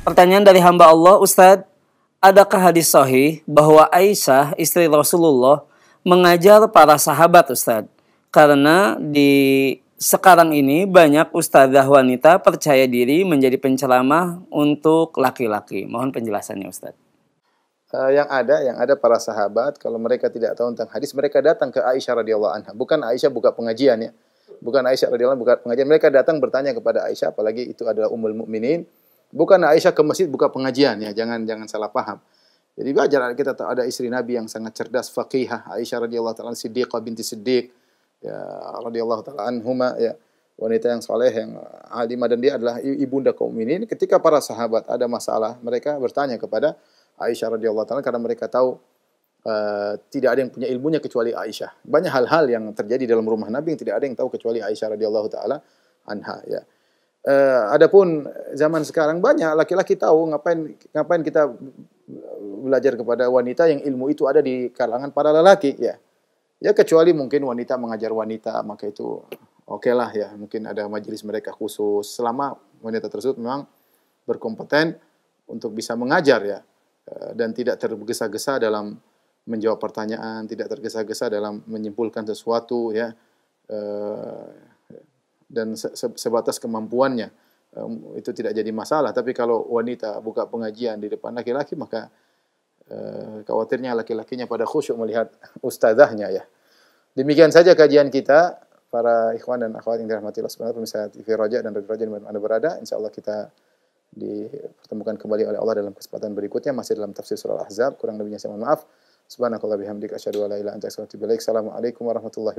Pertanyaan dari hamba Allah, Ustadz, adakah hadis sahih bahwa Aisyah, istri Rasulullah, mengajar para sahabat Ustadz? Karena di sekarang ini banyak ustazah wanita percaya diri menjadi penceramah untuk laki-laki. Mohon penjelasannya Ustadz. Uh, yang ada, yang ada para sahabat, kalau mereka tidak tahu tentang hadis, mereka datang ke Aisyah radhiyallahu anha. Bukan Aisyah buka pengajian ya. Bukan Aisyah radhiyallahu buka pengajian. Mereka datang bertanya kepada Aisyah, apalagi itu adalah ummul mukminin. Bukan Aisyah ke masjid buka pengajian ya. Jangan jangan salah paham. Jadi wajar kita tahu ada istri Nabi yang sangat cerdas, faqihah, Aisyah radhiyallahu taala Siddiqah binti Siddiq ya radhiyallahu taala anhuma ya wanita yang soleh yang alimah dan dia adalah ibunda kaum ini ketika para sahabat ada masalah mereka bertanya kepada Aisyah radhiyallahu taala karena mereka tahu uh, tidak ada yang punya ilmunya kecuali Aisyah banyak hal-hal yang terjadi dalam rumah Nabi yang tidak ada yang tahu kecuali Aisyah radhiyallahu taala anha ya uh, adapun zaman sekarang banyak laki-laki tahu ngapain ngapain kita belajar kepada wanita yang ilmu itu ada di kalangan para lelaki ya Ya kecuali mungkin wanita mengajar wanita, maka itu oke okay lah ya. Mungkin ada majelis mereka khusus. Selama wanita tersebut memang berkompeten untuk bisa mengajar ya. Eh, dan tidak tergesa-gesa dalam menjawab pertanyaan, tidak tergesa-gesa dalam menyimpulkan sesuatu ya. Eh, dan sebatas kemampuannya itu tidak jadi masalah. Tapi kalau wanita buka pengajian di depan laki-laki maka Eh, khawatirnya laki-lakinya pada khusyuk melihat ustazahnya ya. Demikian saja kajian kita para ikhwan dan akhwat yang dirahmati Allah Subhanahu pemirsa TV Raja dan Radio Raja di mana Anda berada. Insyaallah kita dipertemukan kembali oleh Allah dalam kesempatan berikutnya masih dalam tafsir surah Al-Ahzab. Kurang lebihnya saya mohon maaf. Subhanakallah bihamdika asyhadu an la ilaha wa warahmatullahi wabarakatuh.